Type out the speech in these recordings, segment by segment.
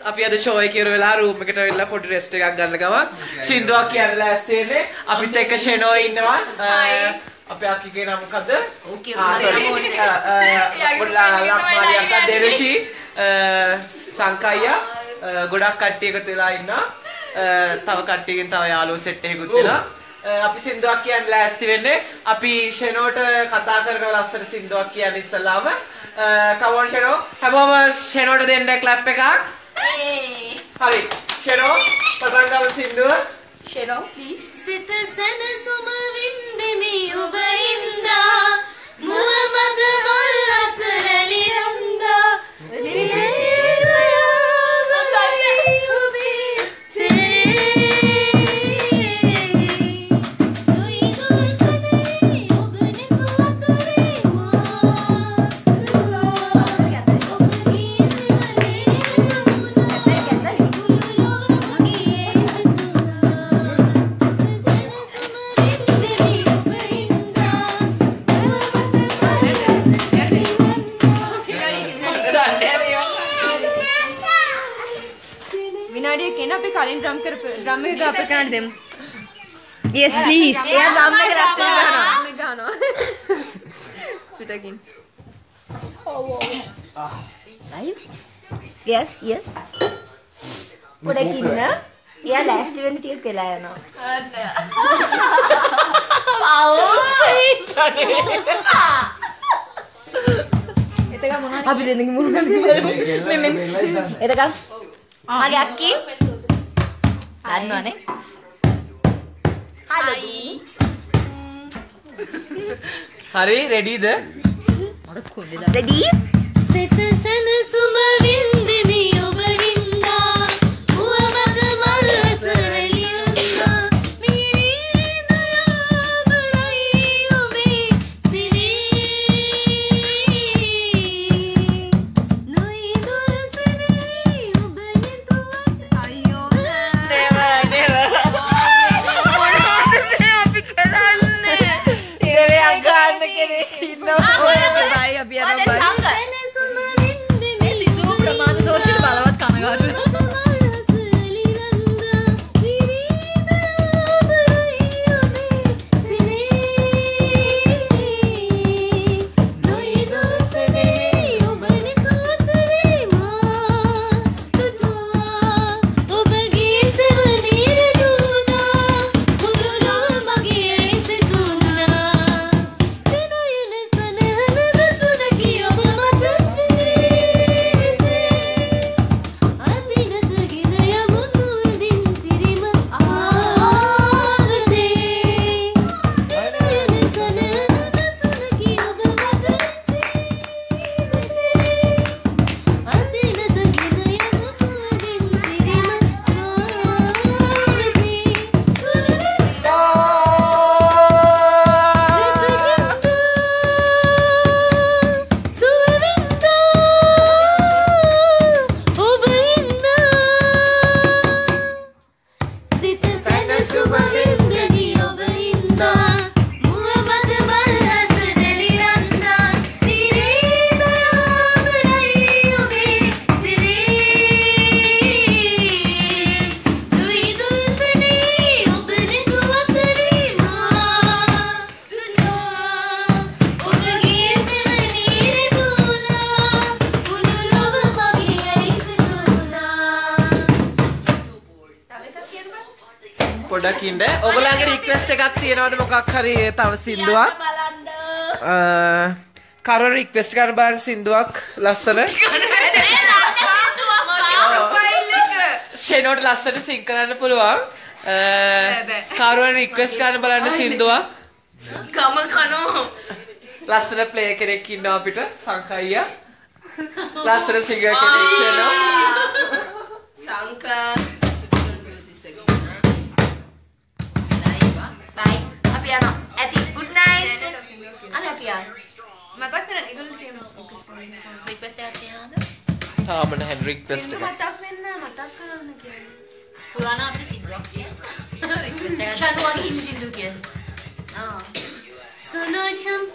අපි අද ෂෝ එකේ ඉවර වෙලා රූම් එකට වෙලා පොඩි රෙස්ට් එකක් ගන්න ගමන්. සින්දුවක් කියන්න ලෑස්ති වෙන්නේ. අපිත් එක්ක ෂෙනෝ ඉන්නවා. අපේ අක්කිගේ නම අක්කා live දෙරුෂි. සංකයියා. ගොඩක් කට්ටිය එකතු වෙලා ඉන්නවා. තව කට්ටියකින් තව යාළුවෝ සෙට් එකකුත් වෙලා. අපි සින්දුවක් කියන්න ලෑස්ති වෙන්නේ. අපි ෂෙනෝට කතා කරන ලස්සන සින්දුවක් කියන්න ඉස්සලාම කවෝන් ෂෙනෝ හැමෝම ෂෙනෝට දෙන්න ක්ලැප් එකක් හරි. ෂෙනෝ පටන් ගමු සින්දුව. ෂෙනෝ ප්ලීස් සිත සැනසුම වින්දෙමි ඔබ ඉන්දා අපි කලින් ඩ්‍රම් කරපු ඩ්‍රම් එක ගාප කරන්න දෙමු. Yes please. එයා ඩ්‍රම් එක ලස්සන ගහනවා. ඩ්‍රම් එක ගහනවා. සුටකින්. Live? Yes, yes. පොඩක් ඉන්න. එයා ලෑස්ති වෙන්න ටිකක් වෙලා යනවා. එතක මොනවද? අපි දෙන්නගේ මුණු ගන්න. එතක මගේ අක්කි දන්නවනේ. හරි. රෙඩිද රෙඩි සිත සැනසුම වින්දෙමි ඔබ අපි යනවා බයි සැනසුම වින්දෙමි සිදු ප්‍රමාද දෝෂයට බලවත් කනගාටු පොඩක් ඉන්න. ඔගලන්ගේ රික්වෙස්ට් එකක් තියෙනවද? මොකක් හරි තව සින්දුවක්? කරුණ රික්වෙස්ට් කරන බලන්න සින්දුවක් ලස්සන. ෂෙනෝට ලස්සන සිං කරන්න පුළුවන්. කරුණ රික්වෙස්ට් කරන බලන්න සින්දුවක්. ගම කනෝ. ලස්සන ප්ලේ කෙනෙක් ඉන්නවා අපිට සංකයියා. ලස්සන සිංගර් කෙනෙක් ෂෙනෝ සංකා බයි. අපි යනවා. ඇති. good night. අනේ අපි යනවා. මතක් කරන්න ඒගොල්ලෝ ටීම් ෆෝකස් කරන්න රික්වෙස්ට් එකක් තියනවද? තාම නැහැ රික්වෙස්ට් එක. මතක් වෙන්න මතක් කරන්න කියන්නේ. පුළුවන් නම් අපි සිද්ධාක් කියන්න. රික්වෙස්ට් එක ෂණුවගේ හිමි සිද්ධු කියන්න. ආ. සනෝ චම්ප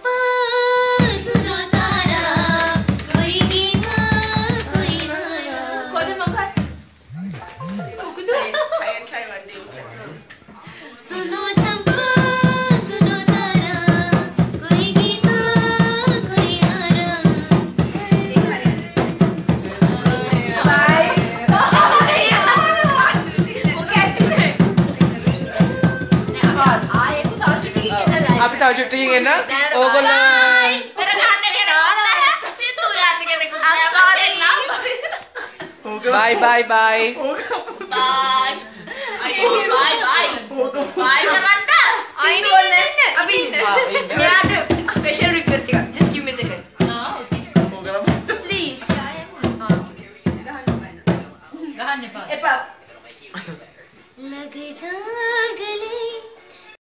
තව චුට්ටකින් එන්න. ඕගොල්ලෝ බයි බයි බයි. අපි